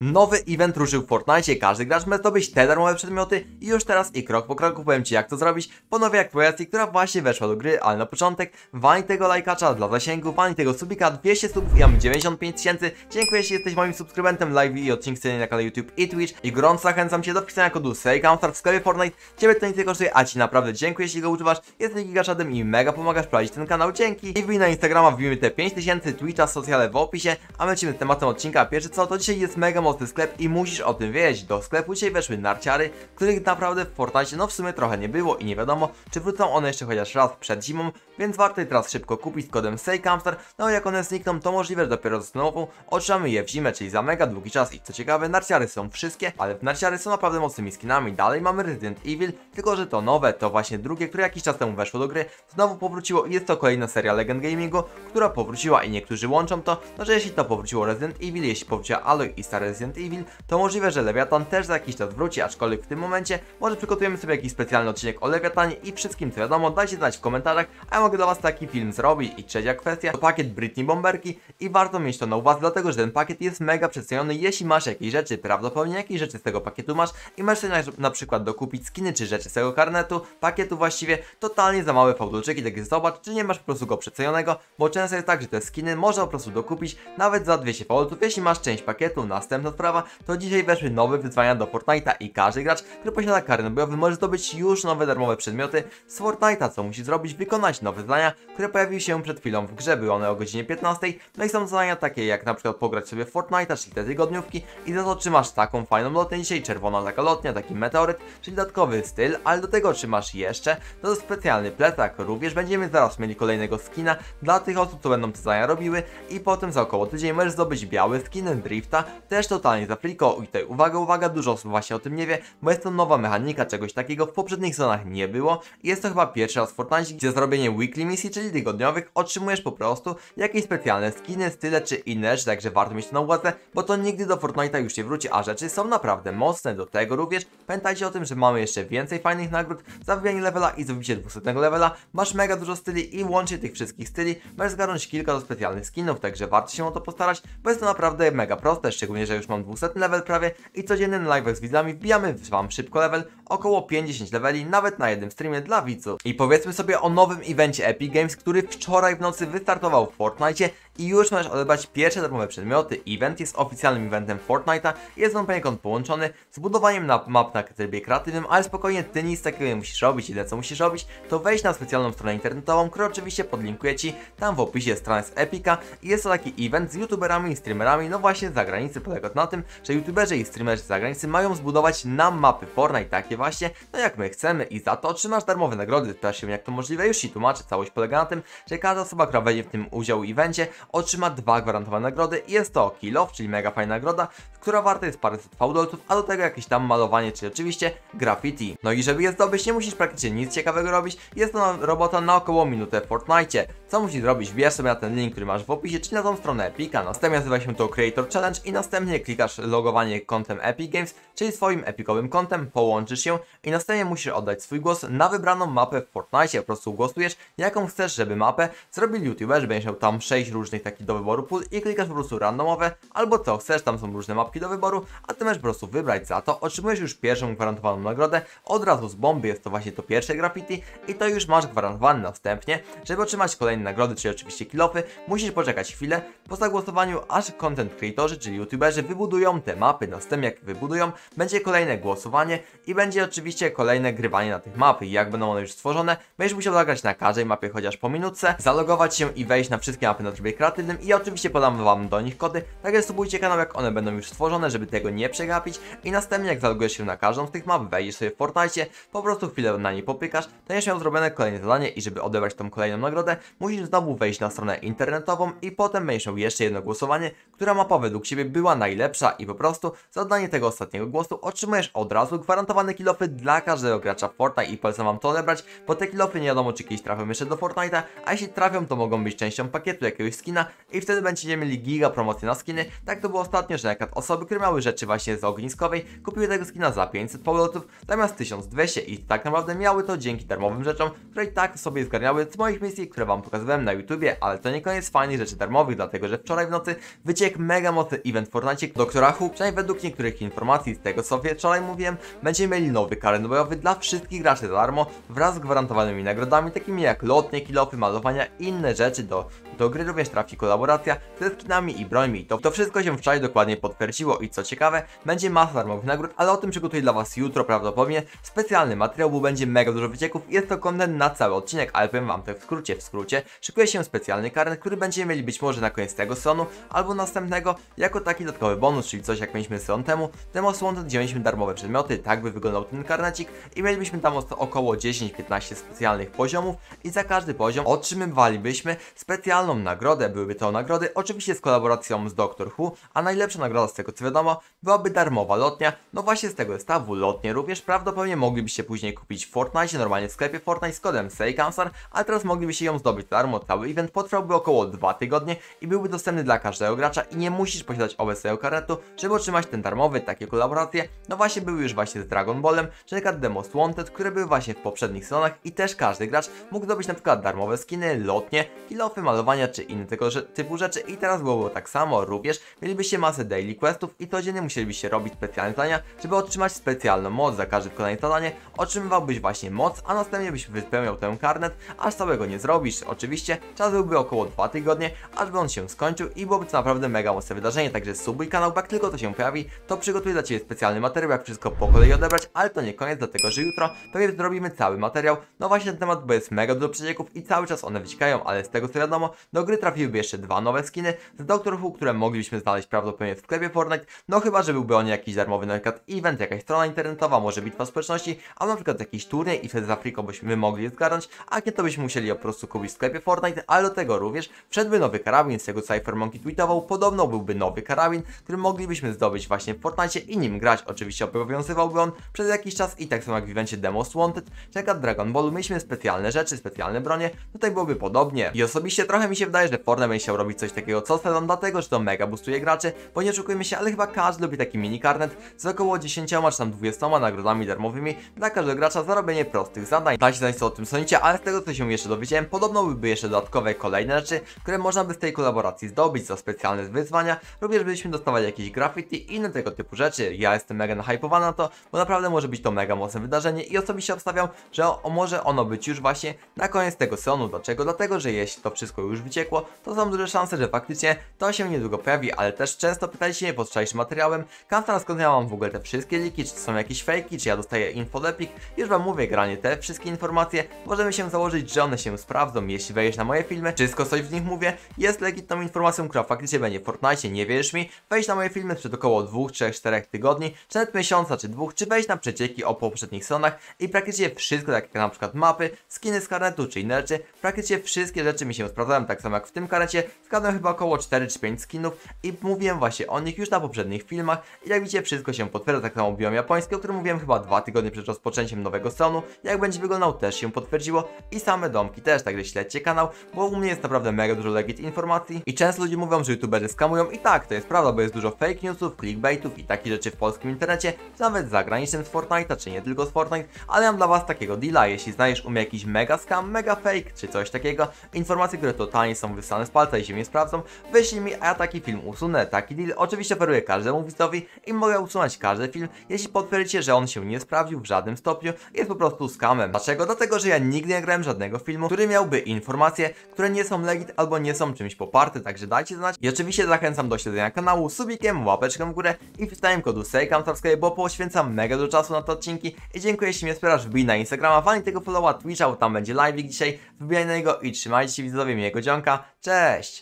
Nowy event ruszył w Fortnite, każdy gracz może zdobyć te darmowe przedmioty. I już teraz i krok po kroku powiem Ci jak to zrobić. Po nowej aktualizacji, która właśnie weszła do gry, ale na początek wani tego lajkacza dla zasięgu, wani tego subika 200 subów i mamy 95 tysięcy. Dziękuję jeśli jesteś moim subskrybentem live i odcinek sceny na kanale YouTube i Twitch. I gorąco zachęcam Cię do wpisania kodu SEJCOUNTER w sklepie Fortnite, Ciebie to nic nie kosztuje, a Ci naprawdę dziękuję jeśli go używasz, jesteś gigaszadem i mega pomagasz prowadzić ten kanał, dzięki. I wbij na Instagrama, wbijmy te 5000, Twitcha, sociale w opisie, a my lecimy z tematem odcinka. Pierwsze co, to dzisiaj jest mega mocny sklep i musisz o tym wiedzieć. Do sklepu dzisiaj weszły narciary, których naprawdę w Fortnite no w sumie trochę nie było i nie wiadomo, czy wrócą one jeszcze chociaż raz przed zimą, więc warto je teraz szybko kupić z kodem SAYCAMSTER, no a jak one znikną, to możliwe, że dopiero znowu otrzymamy je w zimę, czyli za mega długi czas i co ciekawe, narciary są wszystkie, ale narciary są naprawdę mocnymi skinami. Dalej mamy Resident Evil, tylko że to nowe, to właśnie drugie, które jakiś czas temu weszło do gry, znowu powróciło i jest to kolejna seria Legend Gamingu, która powróciła i niektórzy łączą to, no że jeśli to powróciło Resident Evil, jeśli powróciła Aloy i stary Resident Evil, to możliwe, że Leviathan też za jakiś czas wróci, aczkolwiek w tym momencie może przygotujemy sobie jakiś specjalny odcinek o Leviathanie i wszystkim co wiadomo, dajcie znać w komentarzach, a ja mogę dla was taki film zrobić. I trzecia kwestia to pakiet Britney Bomberki i warto mieć to na uwadze, dlatego że ten pakiet jest mega przeceniony, jeśli masz jakieś rzeczy, prawdopodobnie jakieś rzeczy z tego pakietu masz i masz na, na przykład dokupić skiny czy rzeczy z tego karnetu, pakietu właściwie, totalnie za małe fałdolczyki, tak zobacz, czy nie masz po prostu go przecenionego, bo często jest tak, że te skiny można po prostu dokupić nawet za 200 fałdolców, jeśli masz część pakietu. Następna sprawa, to dzisiaj weszły nowe wyzwania do Fortnite'a i każdy gracz, który posiada karnet bojowy może zdobyć już nowe darmowe przedmioty z Fortnite'a, co musi zrobić, wykonać nowe zadania, które pojawiły się przed chwilą w grze, były one o godzinie 15, no i są zadania takie jak na przykład pograć sobie w Fortnite'a, czyli te tygodniówki i za to otrzymasz taką fajną lotnię dzisiaj, czerwona taka lotnia, taki meteoryt, czyli dodatkowy styl, ale do tego otrzymasz jeszcze, to specjalny plecak, również będziemy zaraz mieli kolejnego skina dla tych osób, co będą te zadania robiły i potem za około tydzień możesz zdobyć biały skin Drifta, też totalnie za i tutaj uwaga, uwaga, dużo osób właśnie o tym nie wie, bo jest to nowa mechanika, czegoś takiego w poprzednich zonach nie było. I jest to chyba pierwszy raz w Fortnite, gdzie zrobienie weekly misji, czyli tygodniowych, otrzymujesz po prostu jakieś specjalne skiny, style czy inne rzeczy, także warto mieć to na uwadze, bo to nigdy do Fortnite'a już nie wróci, a rzeczy są naprawdę mocne, do tego również pamiętajcie o tym, że mamy jeszcze więcej fajnych nagród za wbijanie levela i zdobycie 200 levela, masz mega dużo styli i łącznie tych wszystkich styli możesz zgarnąć kilka do specjalnych skinów, także warto się o to postarać, bo jest to naprawdę mega proste, szczególnie, że już mam 200 level prawie i codzienny na live'ach z widzami wbijamy wam szybko level, około 50 leveli, nawet na jednym streamie dla widzów. I powiedzmy sobie o nowym evencie Epic Games, który wczoraj w nocy wystartował w Fortnite i już możesz odebrać pierwsze darmowe przedmioty. Event jest oficjalnym eventem Fortnite'a jest on poniekąd połączony z budowaniem na map na trybie kreatywnym, ale spokojnie ty nic takiego musisz robić. Jedyne co musisz robić to wejść na specjalną stronę internetową, którą oczywiście podlinkuję Ci tam w opisie strony z Epica i jest to taki event z youtuberami i streamerami, no właśnie z zagranicy, polega na tym, że youtuberzy i streamerzy z zagranicy mają zbudować nam mapy Fortnite takie właśnie, no jak my chcemy i za to otrzymasz darmowe nagrody. Pytasz się jak to możliwe, już Ci tłumaczę, całość polega na tym, że każda osoba, która w tym udział w evencie otrzyma dwa gwarantowane nagrody i jest to Kill Off, czyli mega fajna nagroda, która warta jest paręset fałdolców, a do tego jakieś tam malowanie, czyli oczywiście graffiti. No i żeby je zdobyć, nie musisz praktycznie nic ciekawego robić, jest to robota na około minutę w Fortnite. Co musisz zrobić? Wbierz sobie na ten link, który masz w opisie, czy na tą stronę Epica, następnie nazywa się to Creator Challenge i następnie klikasz logowanie kontem Epic Games, czyli swoim epikowym kontem, połączysz się i następnie musisz oddać swój głos na wybraną mapę w Fortnite, po prostu głosujesz, jaką chcesz, żeby mapę zrobili youtuberzy, będziesz miał tam 6 różnych takich do wyboru i klikasz po prostu randomowe, albo co chcesz, tam są różne mapki do wyboru, a ty możesz po prostu wybrać za to, otrzymujesz już pierwszą gwarantowaną nagrodę, od razu z bomby, jest to właśnie to pierwsze graffiti i to już masz gwarantowane następnie, żeby otrzymać kolejne nagrody, czyli oczywiście kilofy, musisz poczekać chwilę. Po zagłosowaniu, aż content creatorzy, czyli youtuberzy wybudują te mapy, następnie jak wybudują, będzie kolejne głosowanie i będzie oczywiście kolejne grywanie na tych mapy. I jak będą one już stworzone, będziesz musiał zagrać na każdej mapie chociaż po minutce, zalogować się i wejść na wszystkie mapy na trybie kreatywnym i oczywiście podam wam do nich kody, także subujcie kanał jak one będą już stworzone, żeby tego nie przegapić i następnie jak zalogujesz się na każdą z tych map, wejdziesz sobie w Fortnite, po prostu chwilę na niej popykasz, to będziesz miał zrobione kolejne zadanie i żeby odebrać tą kolejną nagrodę, musisz znowu wejść na stronę internetową i potem będziesz miał jeszcze jedno głosowanie, która mapa według Ciebie była najlepsza i po prostu za oddanie tego ostatniego głosu otrzymujesz od razu gwarantowane kilofy dla każdego gracza w Fortnite i polecam Wam to odebrać, bo te kilofy nie wiadomo czy kiedyś jeszcze do Fortnite'a, a jeśli trafią to mogą być częścią pakietu jakiegoś skina i wtedy będziecie mieli giga promocje na skiny, tak to było ostatnio, że przykład osoby, które miały rzeczy właśnie z ogniskowej, kupiły tego skina za 500 powrotów zamiast 1200 i tak naprawdę miały to dzięki darmowym rzeczom, które i tak sobie zgarniały z moich misji, które Wam pokazywałem na YouTubie, ale to nie koniec fajnych rzeczy darmowych, dlatego że wczoraj w nocy wyciekł mega mocny event w Fortnite, do którachu, przynajmniej według niektórych informacji z tego co wczoraj mówiłem, będziemy mieli nowy kalendarz bojowy dla wszystkich graczy za darmo, wraz z gwarantowanymi nagrodami, takimi jak lotnie, kilofy, malowania i inne rzeczy do, do gry również trafi kolaboracja ze skinami i brońmi. To, to wszystko się wczoraj dokładnie potwierdziło i co ciekawe, będzie masa darmowych nagród, ale o tym przygotuję dla Was jutro prawdopodobnie specjalny materiał, bo będzie mega dużo wycieków. Jest to content na cały odcinek, ale powiem Wam tak w skrócie, w skrócie. Szykuje się specjalny karnet, który będziemy mieli być może na koniec tego sezonu albo następnego, jako taki dodatkowy bonus, czyli coś jak mieliśmy sezon temu. Słonto, gdzie mieliśmy darmowe przedmioty, tak by wyglądał ten karnecik i mielibyśmy tam około 10-15 specjalnych poziomów i za każdy poziom otrzymywalibyśmy specjalną nagrodę. Byłyby to nagrody oczywiście z kolaboracją z Doctor Who, a najlepsza nagroda z tego co wiadomo byłaby darmowa lotnia. No właśnie z tego zestawu lotnie również prawdopodobnie moglibyście później kupić w Fortnite, normalnie w sklepie Fortnite z kodem SEIKANSAR, ale teraz moglibyście ją zdobyć darmo. Cały event potrwałby około 2 tygodnie i byłby dostępny dla każdego gracza i nie musisz posiadać obecnego karetu, żeby otrzymać ten darmowy, takie kolaboracje. No właśnie były już właśnie z Dragon Ballem, czy na przykład Demos Wanted, które były właśnie w poprzednich sezonach i też każdy gracz mógł zdobyć na przykład darmowe skiny, lotnie, kilofy, malowania czy inne tego że, typu rzeczy. I teraz byłoby tak samo, również mielibyście masę daily questów i codziennie musielibyście robić specjalne zadania, żeby otrzymać specjalną moc. Za każde kolejne zadanie. Otrzymywałbyś właśnie moc, a następnie byś wypełniał ten karnet, aż całego nie zrobisz. Oczywiście czas byłby około 2 tygodnie, aż by on się skończył i byłoby to naprawdę mega mocne wydarzenie, także subuj kanał, jak tylko to się pojawi, to przygotuję dla Ciebie specjalny materiał, jak wszystko po kolei odebrać, ale to nie koniec, dlatego że jutro pewnie zrobimy cały materiał, no właśnie ten temat, bo jest mega dużo przecieków i cały czas one wyciekają, ale z tego co wiadomo, do gry trafiłyby jeszcze dwa nowe skiny z Doctor Who, które moglibyśmy znaleźć prawdopodobnie w sklepie Fortnite, no chyba, że byłby on jakiś darmowy na przykład event, jakaś strona internetowa, może bitwa społeczności, a na przykład jakiś turniej i wtedy z Afriką byśmy mogli zgarnąć, a nie to byśmy musieli po prostu kupić w sklepie Fortnite, ale do tego również wszedłby nowy karabin, z tego Cypher Monkey tweetował, podobno byłby nowy karabin, który moglibyśmy zdobyć właśnie w Fortnite i nim grać, oczywiście obowiązywałby on przez jakiś czas i tak samo jak w evencie Demos Wanted, czy jak Dragon Ballu mieliśmy specjalne rzeczy, specjalne bronie, tutaj byłoby podobnie i osobiście trochę mi się wydaje, że Fortnite będzie chciał robić coś takiego co sezon, dlatego, że to mega boostuje graczy, bo nie oczekujmy się, ale chyba każdy lubi taki mini karnet z około 10 czy tam 20 nagrodami darmowymi dla każdego gracza za robienie prostych zadań. Dajcie znać co o tym sądzicie, ale z tego co się jeszcze dowiedziałem, podobno byłyby jeszcze dodatkowe kolejne rzeczy, które można by z tej kolaboracji zdobyć za specjalne wyzwania, również byśmy dostawali jakieś graffiti i inne tego typu rzeczy. Ja jestem mega nahypowany na to, bo naprawdę może być to mega mocne wydarzenie i osobiście obstawiam, że o, może ono być już właśnie na koniec tego sezonu. Dlaczego? Dlatego, że jeśli to wszystko już wyciekło, to są duże szanse, że faktycznie to się niedługo pojawi, ale też często pytaliście mnie pod wczorajszym materiałem, Kantan skąd ja mam w ogóle te wszystkie liki, czy to są jakieś fejki, czy ja dostaję infolepik, już wam mówię, granie te wszystkie informacje, możemy się założyć, że one się sprawdzą, jeśli wejdziesz na moje filmy, wszystko coś w nich mówię, jest legitną informacją, która faktycznie będzie w Fortnite, nie wierzysz mi, wejdź na moje filmy przed około 2, 3, 4 tygodni, czy nawet miesiąca, czy dwóch, czy wejść na przecieki o poprzednich sezonach i praktycznie wszystko, tak jak na przykład mapy, skiny z czy inne rzeczy, praktycznie wszystkie rzeczy mi się sprawdzają, tak samo jak w tym karecie, zgadłem chyba około 4 czy 5 skinów i mówiłem właśnie o nich już na poprzednich filmach. I jak widzicie wszystko się potwierdza, tak samo biom japoński, o którym mówiłem chyba dwa tygodnie przed rozpoczęciem nowego sezonu, jak będzie wyglądał też się potwierdziło. I same domki też, także śledźcie kanał, bo u mnie jest naprawdę mega dużo legit informacji. I często ludzie mówią, że youtuberzy skamują. I tak, to jest prawda, bo jest dużo fake newsów, clickbaitów i takich rzeczy w polskim internecie, nawet zagranicznym z Fortnite'a, czy nie tylko z Fortnite, ale mam dla was takiego deala, jeśli znajdziesz u mnie jakiś mega scam, mega fake, czy coś takiego, informacje, które totalnie są wysłane z palca i się nie sprawdzą, wyślij mi, a ja taki film usunę, taki deal oczywiście oferuję każdemu widzowi i mogę usunąć każdy film, jeśli potwierdzicie, że on się nie sprawdził w żadnym stopniu, jest po prostu skamem. Dlaczego? Dlatego, że ja nigdy nie grałem żadnego filmu, który miałby informacje, które nie są legit albo nie są czymś poparte, także dajcie znać. I oczywiście zachęcam do śledzenia kanału subikiem, łapeczką w górę i wstałem kodu SEJKAMSARskiego, bo poświęcam mega dużo czasu na te odcinki i dziękuję, jeśli mnie wspierasz, wbij na Instagrama, fani tego followa, Twitcha, bo tam będzie live dzisiaj, wbijaj na niego i trzymajcie się widzowie. Miłego dzionka, cześć!